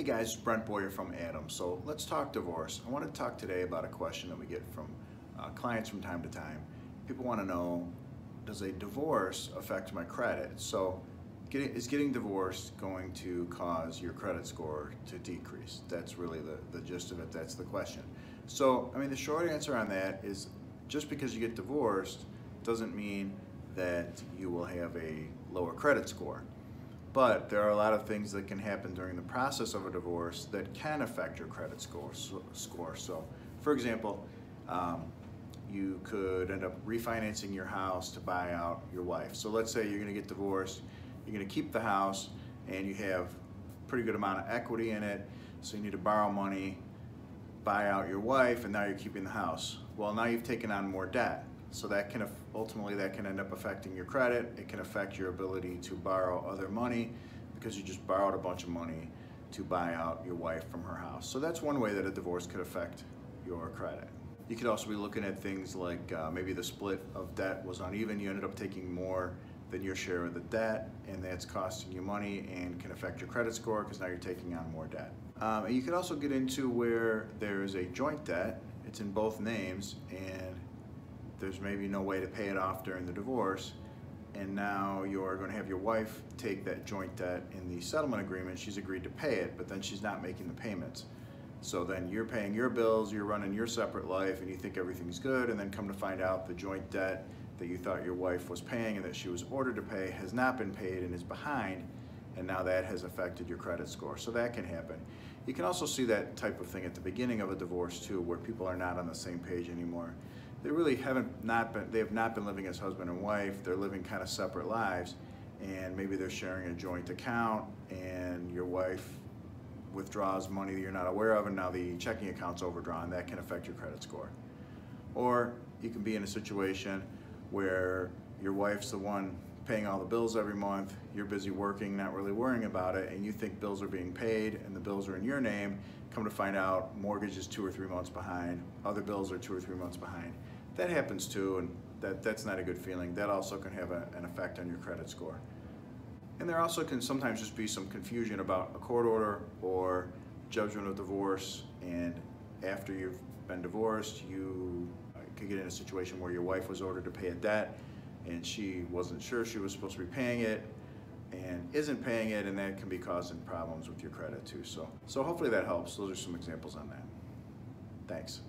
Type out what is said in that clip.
Hey guys, Brent Boyer from Adam. So let's talk divorce. I want to talk today about a question that we get from uh, clients from time to time. People want to know, does a divorce affect my credit? So getting, is getting divorced going to cause your credit score to decrease? That's really the, the gist of it, that's the question. So, I mean, the short answer on that is just because you get divorced doesn't mean that you will have a lower credit score. But there are a lot of things that can happen during the process of a divorce that can affect your credit score. So, score. so for example, um, you could end up refinancing your house to buy out your wife. So let's say you're going to get divorced, you're going to keep the house, and you have pretty good amount of equity in it, so you need to borrow money, buy out your wife, and now you're keeping the house. Well, now you've taken on more debt. So that can ultimately that can end up affecting your credit. It can affect your ability to borrow other money because you just borrowed a bunch of money to buy out your wife from her house. So that's one way that a divorce could affect your credit. You could also be looking at things like uh, maybe the split of debt was uneven. You ended up taking more than your share of the debt, and that's costing you money and can affect your credit score because now you're taking on more debt. Um, and you could also get into where there's a joint debt. It's in both names, and there's maybe no way to pay it off during the divorce, and now you're going to have your wife take that joint debt in the settlement agreement. She's agreed to pay it, but then she's not making the payments. So then you're paying your bills, you're running your separate life, and you think everything's good, and then come to find out the joint debt that you thought your wife was paying and that she was ordered to pay has not been paid and is behind, and now that has affected your credit score. So that can happen. You can also see that type of thing at the beginning of a divorce too, where people are not on the same page anymore they really haven't not been they have not been living as husband and wife. They're living kind of separate lives. And maybe they're sharing a joint account and your wife withdraws money that you're not aware of and now the checking account's overdrawn. That can affect your credit score. Or you can be in a situation where your wife's the one paying all the bills every month. You're busy working not really worrying about it and you think bills are being paid and the bills are in your name. Come to find out mortgage is two or three months behind. Other bills are two or three months behind that happens too, and that, that's not a good feeling. That also can have a, an effect on your credit score. And there also can sometimes just be some confusion about a court order or judgment of divorce, and after you've been divorced, you uh, could get in a situation where your wife was ordered to pay a debt and she wasn't sure she was supposed to be paying it and isn't paying it and that can be causing problems with your credit too. So, so hopefully that helps. Those are some examples on that. Thanks.